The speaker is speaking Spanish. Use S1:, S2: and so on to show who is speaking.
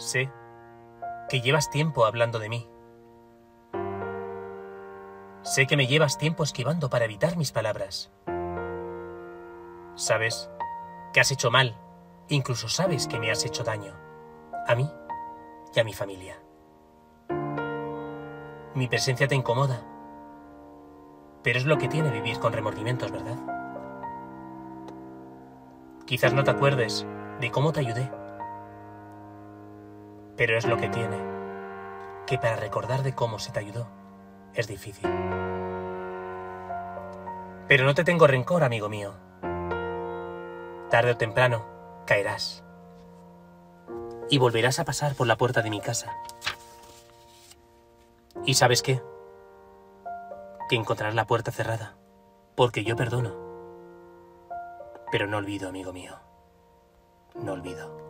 S1: Sé que llevas tiempo hablando de mí. Sé que me llevas tiempo esquivando para evitar mis palabras. Sabes que has hecho mal, incluso sabes que me has hecho daño, a mí y a mi familia. Mi presencia te incomoda, pero es lo que tiene vivir con remordimientos, ¿verdad? Quizás no te acuerdes de cómo te ayudé, pero es lo que tiene, que para recordar de cómo se te ayudó es difícil. Pero no te tengo rencor, amigo mío. Tarde o temprano caerás y volverás a pasar por la puerta de mi casa. ¿Y sabes qué? Que encontrarás la puerta cerrada, porque yo perdono. Pero no olvido, amigo mío. No olvido.